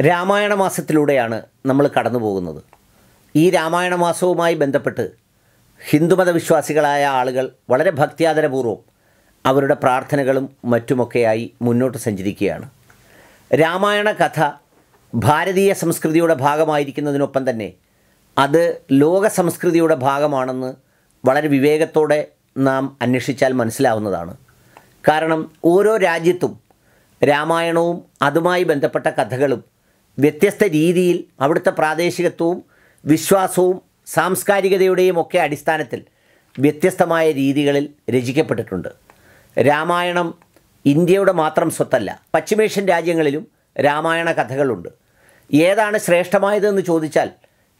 രാമായണ മാസത്തിലൂടെയാണ് നമ്മൾ കടന്നു പോകുന്നത്. ഈ രാമായണ മാസവുമായി ബന്ധപ്പെട്ട് ഹിന്ദുമത വിശ്വാസികളായ ആളുകൾ വളരെ ഭക്തിയാദരപൂർവം അവരുടെ പ്രാർത്ഥനകളും മറ്റുമൊക്കെയായി മുന്നോട്ട് സഞ്ചരിക്കുകയാണ്. രാമായണ കഥ ഭാരതീയ സംസ്കൃതിയുടെ ഭാഗമായിരിക്കുന്നതിനൊപ്പം തന്നെ അത് ലോക സംസ്കൃതിയുടെ ഭാഗമാണെന്ന് വളരെ വിവേകത്തോടെ നാം അന്വേഷിച്ചാൽ മനസ്സിലാവുന്നതാണ്. കാരണം ഓരോ രാജ്യത്തും രാമായണവും അതുമായി ബന്ധപ്പെട്ട കഥകളും വ്യത്യസ്ത രീതിയിൽ അവിടുത്തെ പ്രാദേശികത്വവും വിശ്വാസവും സാംസ്കാരികതയുടെയും ഒക്കെ അടിസ്ഥാനത്തിൽ വ്യത്യസ്തമായ രീതികളിൽ രചിക്കപ്പെട്ടിട്ടുണ്ട്. രാമായണം ഇന്ത്യയുടെ മാത്രം സ്വത്തല്ല പശ്ചിമേഷ്യൻ രാജ്യങ്ങളിലും രാമായണ കഥകളുണ്ട്. ഏതാണ് ശ്രേഷ്ഠമായതെന്ന് ചോദിച്ചാൽ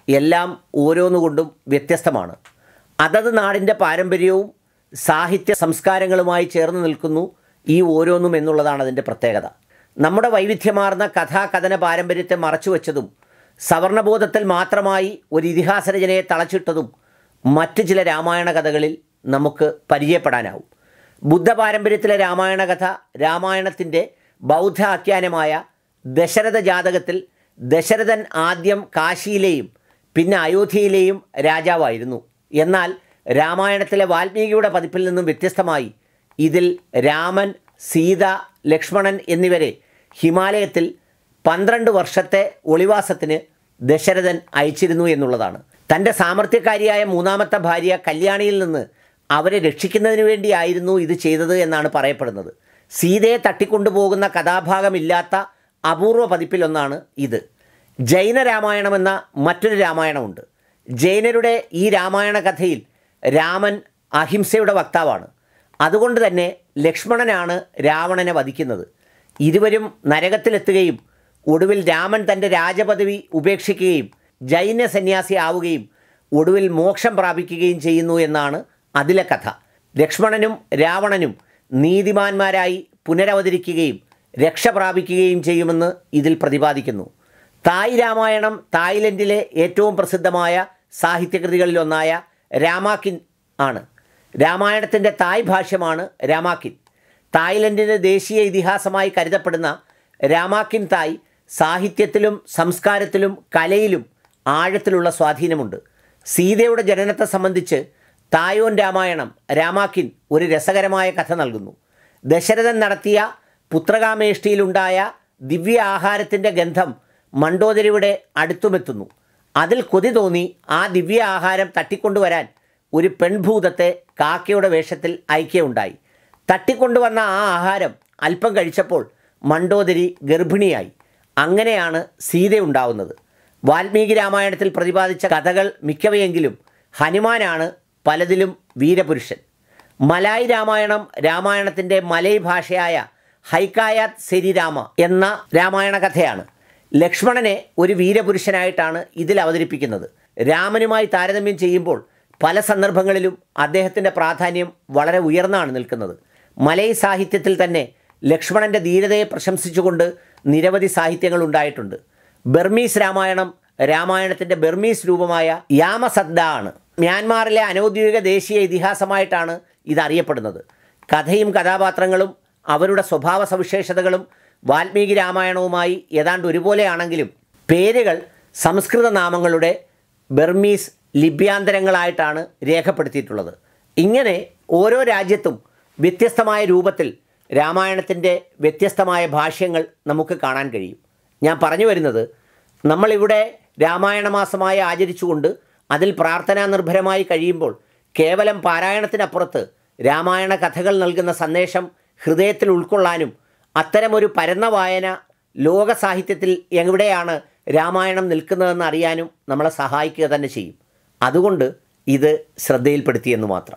എല്ലാം ഓരോന്നുകൊണ്ടും വ്യത്യസ്തമാണ്. അതത് നാടിന്റെ പാരമ്പര്യവും സാഹിത്യ സംസ്കാരങ്ങളുമായി ചേർന്ന് നിൽക്കുന്നു ഈ ഓരോന്നും എന്നുള്ളതാണ് അതിന്റെ പ്രത്യേകത. നമ്മുടെ വൈവിധ്യമാർന്ന കഥാകഥന പാരമ്പര്യത്തെ മറച്ചുവെച്ചതും സവർണബോധത്തിൽ മാത്രമായി ഒരു ഇതിഹാസ രചനയെ തളച്ചിട്ടതും മറ്റ് ചില രാമായണ കഥകളിൽ നമുക്ക് പരിചയപ്പെടാനാവും. ബുദ്ധ പാരമ്പര്യത്തിലെ രാമായണ കഥ രാമായണത്തിന്റെ ബൗദ്ധ ആഖ്യാനമായ ദശരഥ ജാതകത്തിൽ ദശരഥൻ ആദ്യം കാശിയിലെയും പിന്നെ അയോധ്യയിലെയും രാജാവായിരുന്നു. എന്നാൽ രാമായണത്തിലെ വാൽമീകിയുടെ പതിപ്പിൽ നിന്നും വ്യത്യസ്തമായി ഇതിൽ രാമൻ സീത ലക്ഷ്മണൻ എന്നിവരെ ഹിമാലയത്തിൽ പന്ത്രണ്ട് വർഷത്തെ ഒളിവാസത്തിന് ദശരഥൻ അയച്ചിരുന്നു എന്നുള്ളതാണ്. തന്റെ സാമർത്ഥ്യക്കാരിയായ മൂന്നാമത്തെ ഭാര്യ കല്യാണിയിൽ നിന്ന് അവരെ രക്ഷിക്കുന്നതിന് വേണ്ടിയായിരുന്നു ഇത് ചെയ്തത് എന്നാണ് പറയപ്പെടുന്നത്. സീതയെ തട്ടിക്കൊണ്ടുപോകുന്ന കഥാഭാഗമില്ലാത്ത അപൂർവ പതിപ്പിലൊന്നാണ് ഇത്. ജൈന രാമായണം എന്ന മറ്റൊരു രാമായണമുണ്ട്. ജൈനരുടെ ഈ രാമായണ കഥയിൽ രാമൻ അഹിംസയുടെ വക്താവാണ്. അതുകൊണ്ട് തന്നെ ലക്ഷ്മണനാണ് രാവണനെ വധിക്കുന്നത്. ഇരുവരും നരകത്തിലെത്തുകയും ഒടുവിൽ രാമൻ തന്റെ രാജപദവി ഉപേക്ഷിക്കുകയും ജൈന സന്യാസി ആവുകയും ഒടുവിൽ മോക്ഷം പ്രാപിക്കുകയും ചെയ്യുന്നു എന്നാണ് അതിലെ കഥ. ലക്ഷ്മണനും രാവണനും നീതിമാന്മാരായി പുനരവതരിക്കുകയും രക്ഷ പ്രാപിക്കുകയും ചെയ്യുമെന്ന് ഇതിൽ പ്രതിപാദിക്കുന്നു. തായ് രാമായണം തായ്ലൻഡിലെ ഏറ്റവും പ്രസിദ്ധമായ സാഹിത്യകൃതികളിലൊന്നായ രാമാക്കിൻ ആണ്. രാമായണത്തിന്റെ തായ് ഭാഷ്യമാണ് രാമാക്കിൻ. തായ്ലൻഡിന്റെ ദേശീയ ഇതിഹാസമായി കരുതപ്പെടുന്ന രാമാക്കിൻ തായ് സാഹിത്യത്തിലും സംസ്കാരത്തിലും കലയിലും ആഴത്തിലുള്ള സ്വാധീനമുണ്ട്. സീതയുടെ ജനനത്തെ സംബന്ധിച്ച് തായോൻ രാമായണം രാമാക്കിൻ ഒരു രസകരമായ കഥ നൽകുന്നു. ദശരഥൻ നടത്തിയ പുത്രകാമേഷ്ടിയിലുണ്ടായ ദിവ്യ ആഹാരത്തിന്റെ ഗന്ധം മണ്ടോദരിയുടെ അടുത്തുമെത്തുന്നു. അതിൽ കൊതി തോന്നി ആ ദിവ്യ ആഹാരം തട്ടിക്കൊണ്ടുവരാൻ ഒരു പെൺഭൂതത്തെ കാക്കയുടെ വേഷത്തിൽ ഐക്യമുണ്ടായി. തട്ടിക്കൊണ്ടുവന്ന ആ ആഹാരം അല്പം കഴിച്ചപ്പോൾ മണ്ടോദരി ഗർഭിണിയായി. അങ്ങനെയാണ് സീതയുണ്ടാവുന്നത്. വാൽമീകി രാമായണത്തിൽ പ്രതിപാദിച്ച കഥകൾ മിക്കവയെങ്കിലും ഹനുമാനാണ് പലതിലും വീരപുരുഷൻ. മലായി രാമായണം രാമായണത്തിന്റെ മലയ് ഭാഷയായ ഹൈക്കായാത് സെരിരാമ എന്ന രാമായണ കഥയാണ്. ലക്ഷ്മണനെ ഒരു വീരപുരുഷനായിട്ടാണ് ഇതിൽ അവതരിപ്പിക്കുന്നത്. രാമനുമായി താരതമ്യം ചെയ്യുമ്പോൾ പല സന്ദർഭങ്ങളിലും അദ്ദേഹത്തിന്റെ പ്രാധാന്യം വളരെ ഉയർന്നാണ് നിൽക്കുന്നത്. മലൈ സാഹിത്യത്തിൽ തന്നെ ലക്ഷ്മണന്റെ ധീരതയെ പ്രശംസിച്ചുകൊണ്ട് നിരവധി സാഹിത്യങ്ങൾ ഉണ്ടായിട്ടുണ്ട്. ബർമീസ് രാമായണം രാമായണത്തിന്റെ ബർമീസ് രൂപമായ യാമസദ്ദ ആണ്. മ്യാൻമാറിലെ അനൗദ്യോഗിക ദേശീയ ഇതിഹാസമായിട്ടാണ് ഇതറിയപ്പെടുന്നത്. കഥയും കഥാപാത്രങ്ങളും അവരുടെ സ്വഭാവ സവിശേഷതകളും വാൽമീകി രാമായണവുമായി ഏതാണ്ട് ഒരുപോലെയാണെങ്കിലും പേരുകൾ സംസ്കൃത നാമങ്ങളുടെ ബർമീസ് ലിപ്യാന്തരങ്ങളായിട്ടാണ് രേഖപ്പെടുത്തിയിട്ടുള്ളത്. ഇങ്ങനെ ഓരോ രാജ്യത്തും വ്യത്യസ്തമായ രൂപത്തിൽ രാമായണത്തിന്റെ വ്യത്യസ്തമായ ഭാഷ്യങ്ങൾ നമുക്ക് കാണാൻ കഴിയും. ഞാൻ പറഞ്ഞു വരുന്നത് നമ്മളിവിടെ രാമായണ മാസമായി ആചരിച്ചുകൊണ്ട് അതിൽ പ്രാർത്ഥനാ നിർഭരമായി കഴിയുമ്പോൾ കേവലം പാരായണത്തിനപ്പുറത്ത് രാമായണ കഥകൾ നൽകുന്ന സന്ദേശം ഹൃദയത്തിൽ ഉൾക്കൊള്ളാനും അത്തരമൊരു പരന്ന വായന ലോക സാഹിത്യത്തിൽ എവിടെയാണ് രാമായണം നിൽക്കുന്നതെന്ന് അറിയാനും നമ്മളെ സഹായിക്കുക തന്നെ ചെയ്യും. അതുകൊണ്ട് ഇത് ശ്രദ്ധയിൽപ്പെടുത്തിയെന്ന് മാത്രം.